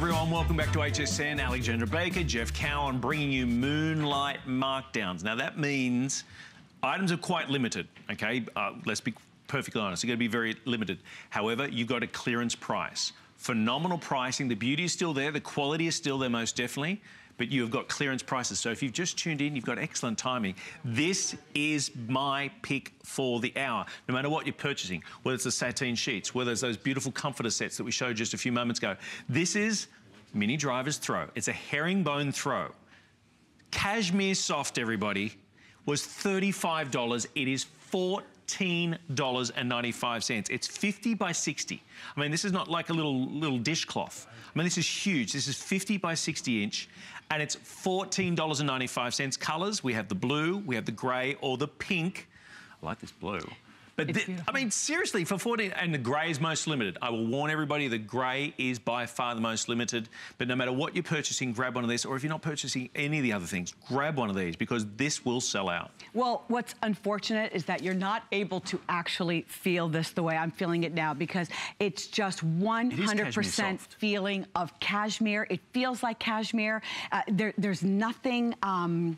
everyone. Welcome back to HSN. Alexandra Baker, Jeff Cowan bringing you Moonlight Markdowns. Now that means items are quite limited, okay? Uh, let's be perfectly honest. They're going to be very limited. However, you've got a clearance price. Phenomenal pricing. The beauty is still there. The quality is still there most definitely but you've got clearance prices. So if you've just tuned in, you've got excellent timing. This is my pick for the hour. No matter what you're purchasing, whether it's the sateen sheets, whether it's those beautiful comforter sets that we showed just a few moments ago. This is Minnie Driver's throw. It's a herringbone throw. Cashmere soft, everybody, was $35. It is 14 $14.95. It's 50 by 60. I mean, this is not like a little, little dishcloth. I mean, this is huge. This is 50 by 60 inch and it's $14.95. Colors, we have the blue, we have the gray or the pink. I like this blue. But I mean, seriously, for 14, and the grey is most limited. I will warn everybody, the grey is by far the most limited. But no matter what you're purchasing, grab one of these. Or if you're not purchasing any of the other things, grab one of these because this will sell out. Well, what's unfortunate is that you're not able to actually feel this the way I'm feeling it now because it's just 100% feeling of cashmere. It feels like cashmere. Uh, there, there's nothing, um,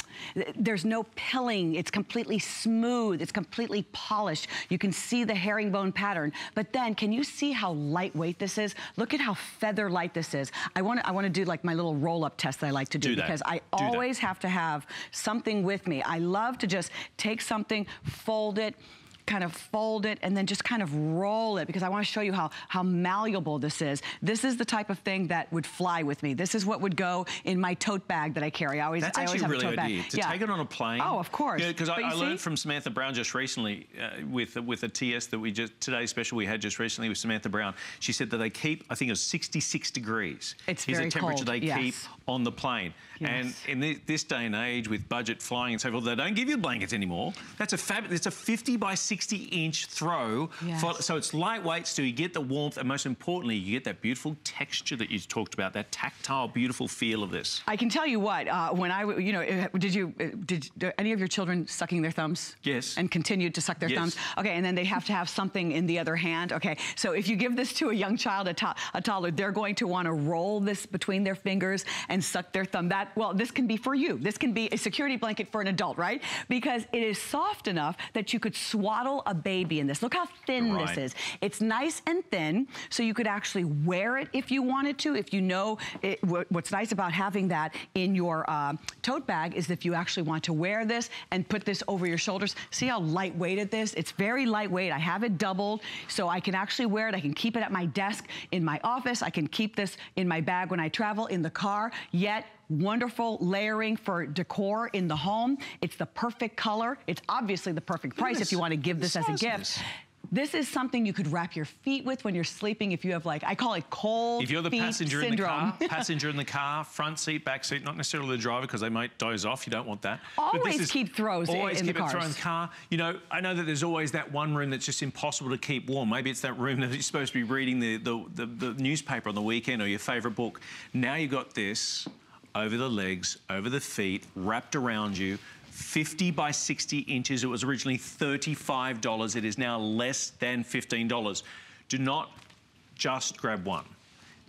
there's no pilling. It's completely smooth. It's completely polished. You can see the herringbone pattern. But then, can you see how lightweight this is? Look at how feather light this is. I want to I want to do like my little roll-up test that I like to do, do because I do always that. have to have something with me. I love to just take something, fold it, kind of fold it and then just kind of roll it because I want to show you how, how malleable this is. This is the type of thing that would fly with me. This is what would go in my tote bag that I carry. I always, That's I always actually have a really a tote idea. bag. To yeah. take it on a plane. Oh, of course. Because I, I learned see? from Samantha Brown just recently uh, with with a TS that we just, today's special we had just recently with Samantha Brown. She said that they keep, I think it was 66 degrees. It's is very the temperature cold, they yes. keep on the plane. Yes. And in this day and age with budget flying and so forth, they don't give you blankets anymore. That's a fab, it's a 50 by 60 inch throw. Yes. For, so it's lightweight, so you get the warmth, and most importantly, you get that beautiful texture that you talked about, that tactile, beautiful feel of this. I can tell you what, uh, when I, you know, uh, did you, uh, did, did any of your children sucking their thumbs? Yes. And continued to suck their Yes. thumbs? Okay, and then they have to have something in the other hand. Okay, so if you give this to a young child, a, to a toddler, they're going to want to roll this between their fingers and suck their thumb. That, well, this can be for you. This can be a security blanket for an adult, right? Because it is soft enough that you could swaddle a baby in this. Look how thin Right. this is. It's nice and thin, so you could actually wear it if you wanted to. If you know, it, what's nice about having that in your uh, tote bag is if you actually want to wear this and put this over your shoulders. See how lightweight it is? It's very lightweight. I have it doubled, so I can actually wear it. I can keep it at my desk in my office. I can keep this in my bag when I travel in the car, yet wonderful layering for decor in the home. It's the perfect color. It's obviously the perfect price if you want to give this as a gift. This. Is something you could wrap your feet with when you're sleeping if you have like, I call it cold If you're the passenger syndrome. in the car, passenger in the car, front seat, back seat, not necessarily the driver because they might doze off. You don't want that. But this Always is- keep throws in- Always in the keep it throw in the car. You know, I know that there's always that one room that's just impossible to keep warm. Maybe it's that room that you're supposed to be reading the, the, the, the newspaper on the weekend or your favourite book. Now you've got this over the legs, over the feet, wrapped around you. 50 by 60 inches. It was originally $35. It is now less than $15. Do not just grab one.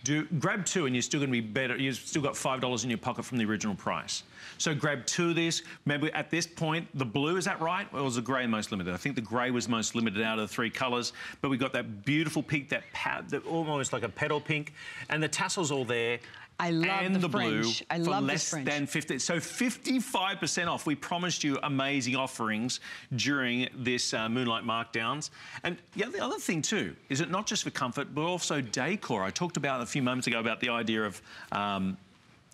Do grab two and you're still gonna be better. You've still got $5 in your pocket from the original price. So grab two of these. Maybe at this point, the blue, is that right? Or was the gray most limited? I think the gray was most limited out of the three colors, but we got that beautiful pink, that, that almost like a petal pink, and the tassels all there. I love and the the, blue. I for love this less than 50. So 55% off. We promised you amazing offerings during this uh, Moonlight Markdowns. And yeah, the other thing too, is it not just for comfort, but also decor. I talked about a few moments ago about the idea of um,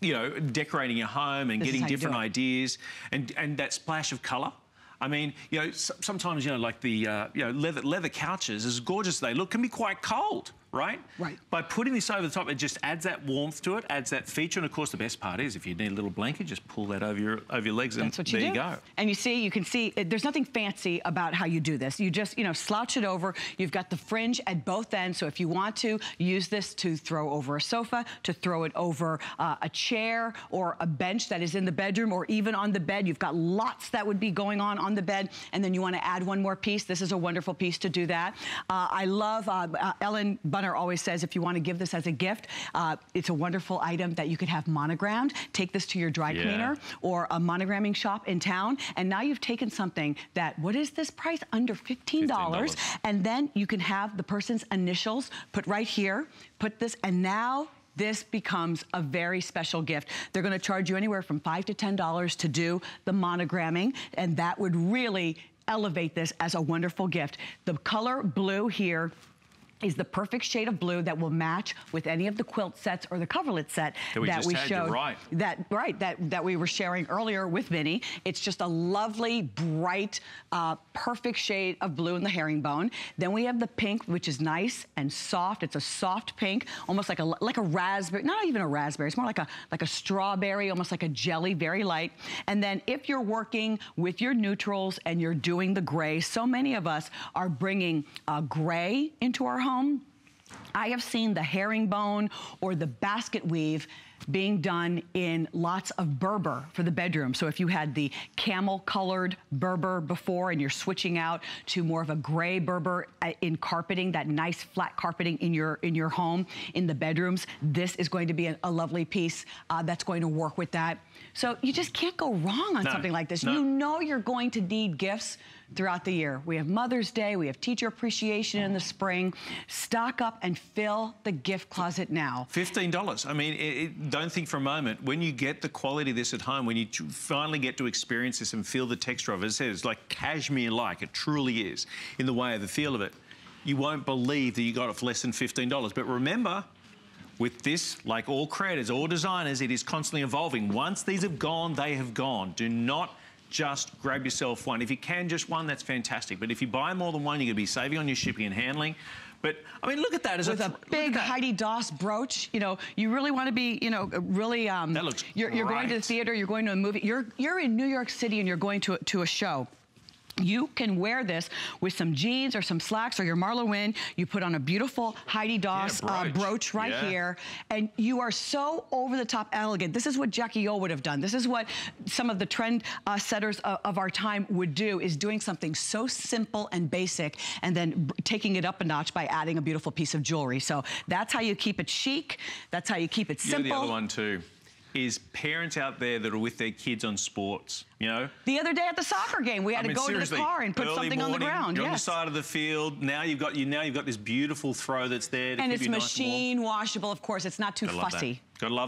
you know, decorating your home and This getting how you do different ideas and, and that splash of colour. I mean, you know, sometimes, you know, like the, uh, you know, leather, leather couches, as gorgeous as they look, can be quite cold, right? Right. By putting this over the top, it just adds that warmth to it, adds that feature. And of course, the best part is if you need a little blanket, just pull that over your, over your legs and what you there do. you go. And you see, you can see, uh, there's nothing fancy about how you do this. You just, you know, slouch it over. You've got the fringe at both ends. So if you want to, use this to throw over a sofa, to throw it over uh, a chair or a bench that is in the bedroom or even on the bed. You've got lots that would be going on on the bed. And then you want to add one more piece. This is a wonderful piece to do that. Uh, I love uh, uh, Ellen Bunner always says if you want to give this as a gift, uh, it's a wonderful item that you could have monogrammed. Take this to your dry Yeah. cleaner or a monogramming shop in town, and now you've taken something that, what is this price? Under $15. $15. And then you can have the person's initials put right here, put this, and now this becomes a very special gift. They're gonna charge you anywhere from five to $10 to do the monogramming, and that would really elevate this as a wonderful gift. The color blue here is the perfect shade of blue that will match with any of the quilt sets or the coverlet set That we just had, showed. right. That right, that that we were sharing earlier with Vinny. It's just a lovely, bright, uh, perfect shade of blue in the herringbone. Then we have the pink, which is nice and soft. It's a soft pink, almost like a like a raspberry, not even a raspberry. It's more like a like a strawberry, almost like a jelly, very light. And then if you're working with your neutrals and you're doing the gray, so many of us are bringing uh, gray into our home. I have seen the herringbone or the basket weave being done in lots of Berber for the bedroom. So if you had the camel colored Berber before and you're switching out to more of a gray Berber uh, in carpeting, that nice flat carpeting in your in your home, in the bedrooms, this is going to be a, a lovely piece uh, that's going to work with that. So you just can't go wrong on No, something like this. no. You know you're going to need gifts throughout the year. We have Mother's Day, we have Teacher Appreciation in the spring. Stock up and fill the gift closet now. $15. I mean, it, it, don't think for a moment, when you get the quality of this at home, when you finally get to experience this and feel the texture of it, it's like cashmere-like, it truly is, in the way of the feel of it, you won't believe that you got it for less than $15. But remember, with this, like all creators, all designers, it is constantly evolving. Once these have gone, they have gone. Do not just grab yourself one. If you can, just one, that's fantastic. But if you buy more than one, you're going to be saving on your shipping and handling. But, I mean, look at that. As With a big. Heidi Daus brooch, you know, you really want to be, you know, really. Um, That looks You're, you're going to the theater, you're going to a movie, you're you're in New York City and you're going to to a show. You can wear this with some jeans or some slacks or your Marla Wynn. You put on a beautiful Heidi Daus uh, brooch. brooch right Yeah. here, and you are so over the top elegant. This is what Jackie O would have done. This is what some of the trend uh, setters of, of our time would do: is doing something so simple and basic, and then taking it up a notch by adding a beautiful piece of jewelry. So that's how you keep it chic. That's how you keep it simple. You know, simple. the other one too is parents out there that are with their kids on sports. You know, The other day at the soccer game, we had I to mean, go to the car and put something on the ground. You're on the yes. side of the field. Now you've got you. Now you've got this beautiful throw that's there to and it's you nice machine washable, of course. It's not too Gotta love that. fussy. Gotta love.